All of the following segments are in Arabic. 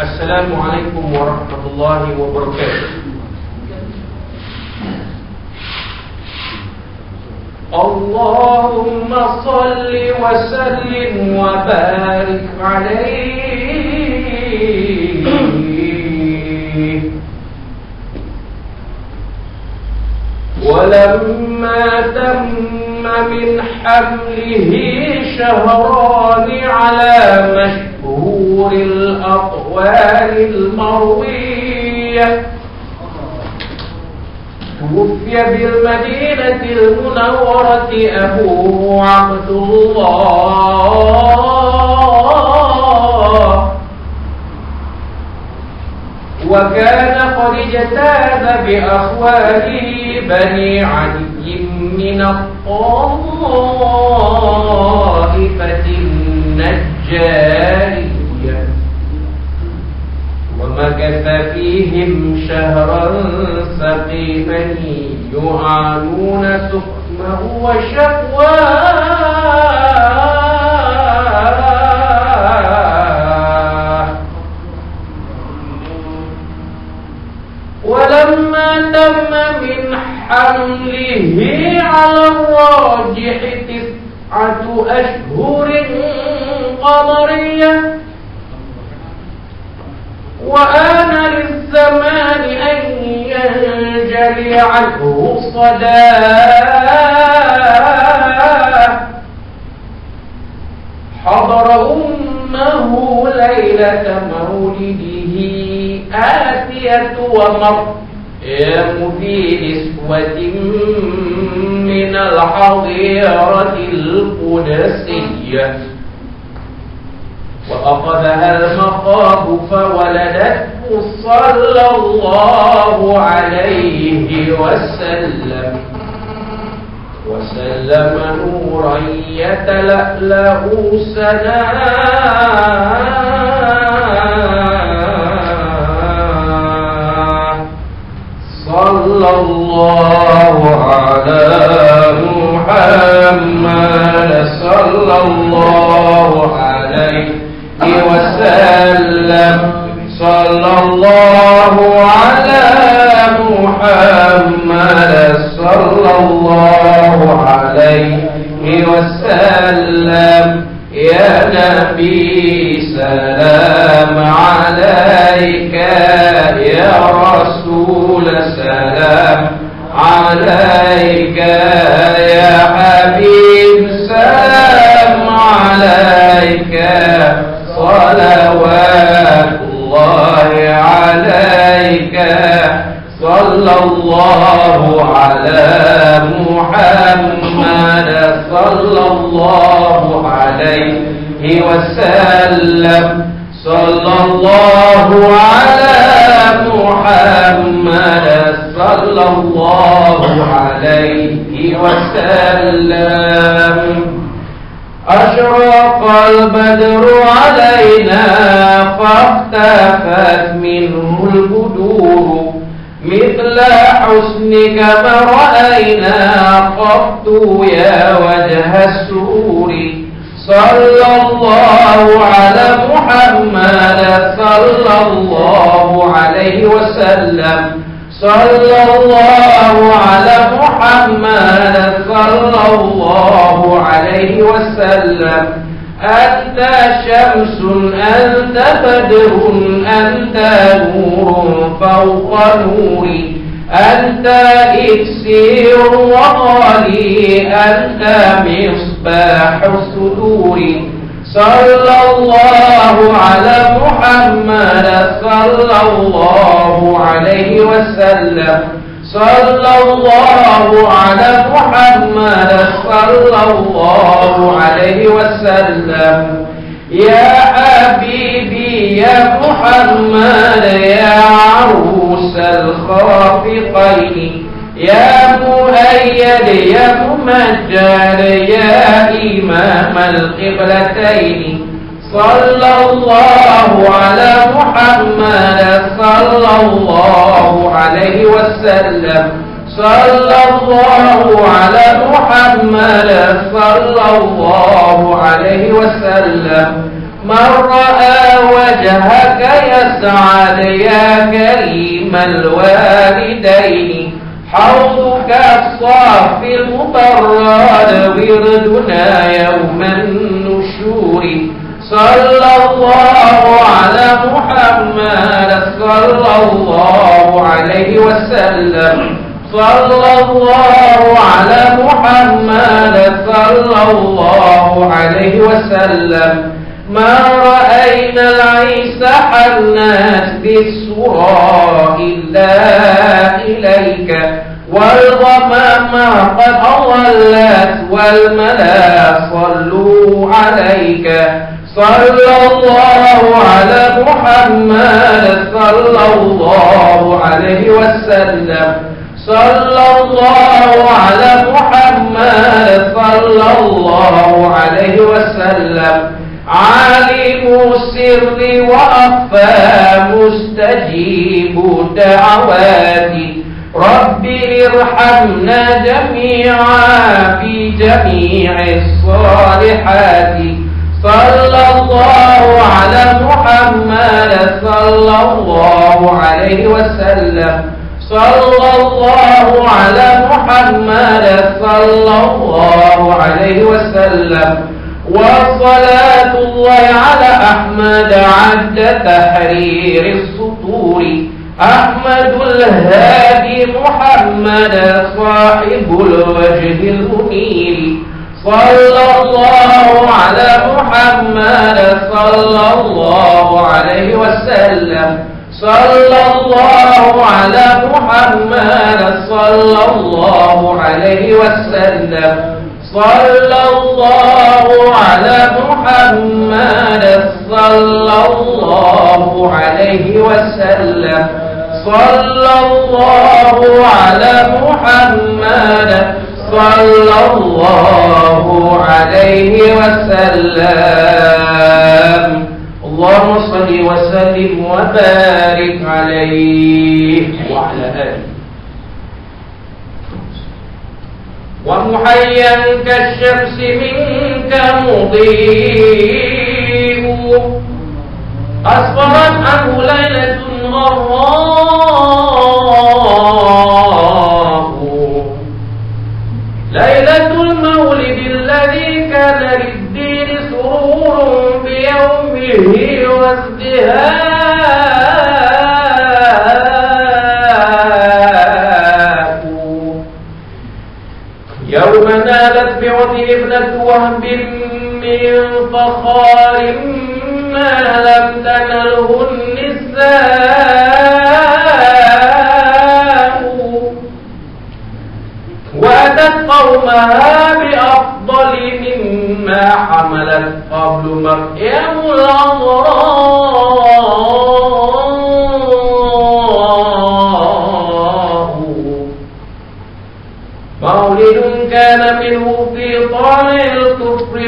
السلام عليكم ورحمة الله وبركاته. اللهم صل وسلم وبارك عليه. ولما تم من حمله شهران على مشهور الأقوال المروية توفي بالمدينة المنورة أبو عبد الله. وكان قد اجتاز بأخواله بني عدي من الطائفة فيهم شهرا سقيما يعانون سقمه وشقواه ولما تم من حمله على الراجح تسعة أشهر قمرية وآن ينجلي عنه الصداه حضر أمه ليلة مولده آتية ومريم في نسوة من الحظيرة القدسية. وأخذها المخاض فولدته صلى الله عليه وسلم. وسلم نورا يتلألأ سناه صلى الله على محمد صلى الله عليه وسلم. صلى الله على محمد صلى الله عليه وسلم. يا نبي سلام عليك. يا رسول سلام عليك. يا حبيب سلام عليك. صلوات صلى الله على محمد صلى الله عليه وسلم. صلى الله على محمد صلى الله عليه وسلم. أشرق البدر علينا فاختفت منه البدور مثل حسنك ما رأينا قط يا وجه السرور. صلى الله على محمد صلى الله عليه وسلم. صلى الله على محمد صلى الله عليه وسلم. أنت شمس أنت بدر أنت نور فوق نوري أنت إكسير وغالي أنت مصباح الصدور. صلى الله على محمد صلى الله عليه وسلم. صلى الله على محمد. محمد يا عروس الخافقين. يا مؤيد يا ممجد يا إمام القبلتين. صلى الله على محمد صلى الله عليه وسلم. صلى الله على محمد صلى الله عليه وسلم. من رأى وجهك يسعد يا كريم الوالدين. حوضك الصافي المبرد وردنا يوم النشور. صلى الله على محمد صلى الله عليه وسلم. صلى الله على محمد صلى الله عليه وسلم. ما رأينا العيس حنات بالسرى إلا إليك والغمام قد أضلت والملا صلوا عليك. صلى الله على محمد صلى الله عليه وسلم. صلى الله على محمد صلى الله عليه وسلم. عالم السر وأخفى مستجيب دعواتي. ربي ارحمنا جميعا في جميع الصالحات. صلى الله على محمد صلى الله عليه وسلم. صلى الله على محمد صلى الله عليه وسلم. وصلاة الله على أحمد عد تحرير السطور. أحمد الهادي محمد صاحب الوجه المنير. صلى الله على محمد صلى الله عليه وسلم. صلى الله على محمد صلى الله عليه وسلم. صلى الله صلى الله على محمد صلى الله عليه وسلم. اللهم صل وسلم وبارك عليه. وعلى آله. ومحيا كالشمس منك مضيء. أصفرت عنه ليلة غراء ليلة المولد الذي كان للدين سرور بيومه وازدهاء. يوم نالت بعده ابنة وهب من فخار ما لم تنله النساء. وأتت قومها بأفضل مما حملت قبل مريم العذراء مولد كان منه في الكفر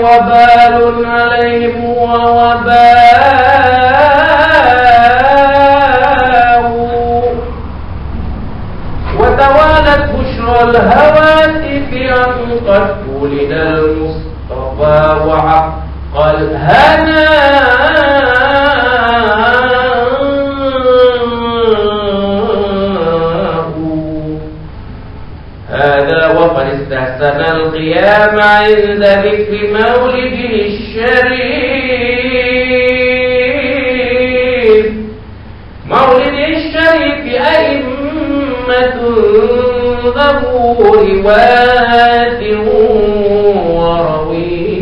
وبال عليهم ووباء وقد استحسن القيام عند ذكر مولده الشريف. مولد الشريف أئمة ذو روايات وروية.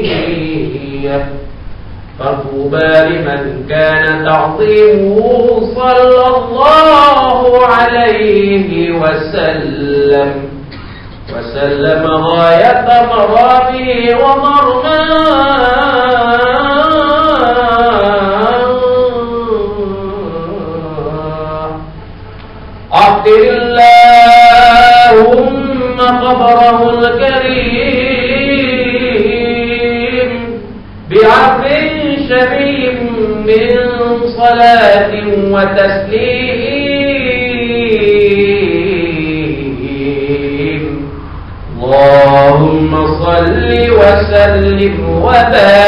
فطوبى لمن كان تعظيمه صلى الله عليه وسلم. وسلم غاية مرامي ومرماه أعطر اللهم قبره الكريم بعرف شميم من صلاة وتسليم. وسلم وبارك.